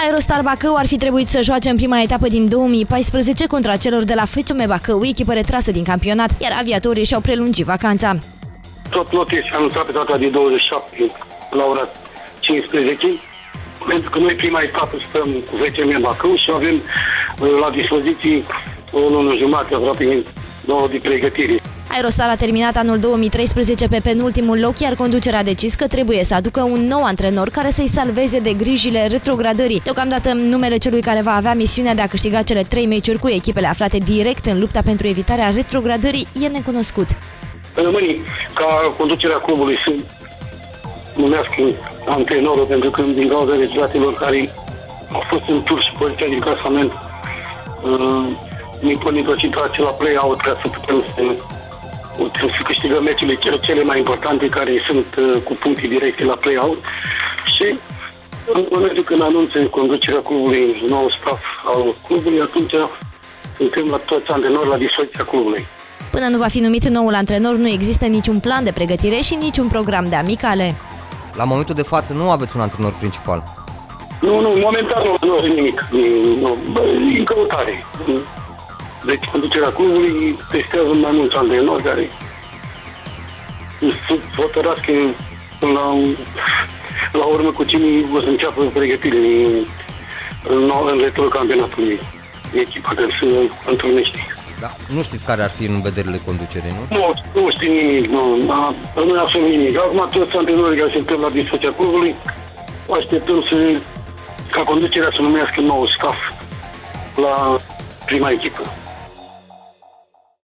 Aerostar Bacău ar fi trebuit să joace în prima etapă din 2014 contra celor de la FCM Bacău, echipă retrasă din campionat, iar aviatorii și-au prelungit vacanța. Tot lotul este anunțat pe data de 27 la ora 15, pentru că noi prima etapă stăm cu FCM Bacău și avem uh, la dispoziție o lună jumătate aproape două de pregătire. Aerostar a terminat anul 2013 pe penultimul loc, iar conducerea a decis că trebuie să aducă un nou antrenor care să-i salveze de grijile retrogradării. Deocamdată, numele celui care va avea misiunea de a câștiga cele trei meciuri cu echipele aflate direct în lupta pentru evitarea retrogradării e necunoscut. Rămâne ca conducerea clubului să numească antrenorul, pentru că din cauza legislatelor care au fost în tur și poziția din clasament, uh, ne punem o situație la play-out ca să putem să Trebuie să câștigăm meciurile cele, cele mai importante care sunt uh, cu puncte directe la play-out și în momentul când anunță conducerea clubului nou staff al clubului, atunci suntem la toți antrenori la dispoziția clubului. Până nu va fi numit noul antrenor, nu există niciun plan de pregătire și niciun program de amicale. La momentul de față nu aveți un antrenor principal. Nu, nu, momentan nu, nu are nimic. Nu, bă, în căutare. Deci conducerea clubului testează mai mulți antrenori care să hotărască la, la urmă cu cine o să înceapă pregătire în, în, în returul campionatului echipa care se întâlnește. Da. Nu știți care ar fi în vederile conducerii, nu? Nu, nu știu nimic, nu, nu, nu absolut nimic. Acum toți antrenorii care se întâmplă la dispoziția clubului, așteptăm să, ca conducerea să numească nou staff la prima echipă.